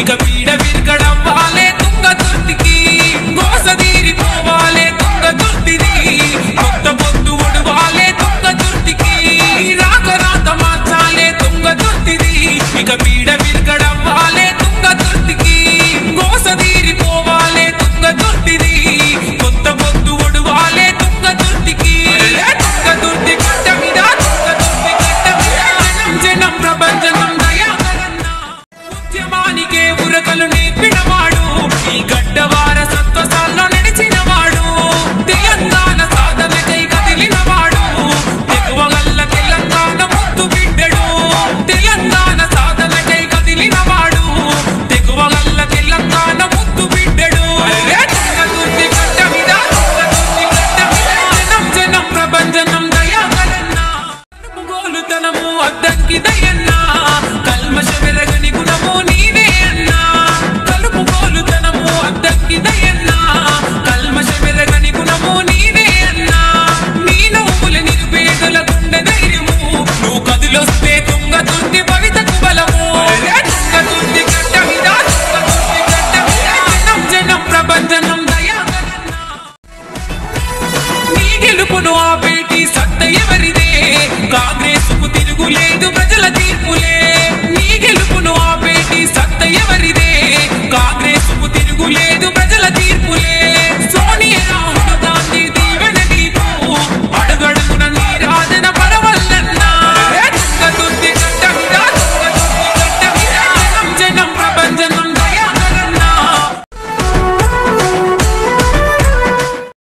ఇక వీడ విరగడం తుంగ మనము అద్దంకి దయన్నా. కల్మష వెరగని గుణము నీవే అన్నా. కలుపు కోలుతనము అద్దంకి దయన్నా. కల్మష వెరగని గుణము నీవే అన్నా. నీ నవ్వుల నిరుపేదల గుండె ధైర్యము. నువ్వు కదిలొస్తే తుంగ తుంది భవితకు బలము. తుంగ తుంది గడ్డ విదా తుంగ జనం జనం ప్రబంధనం దయా నీ గెలుపును ఆపే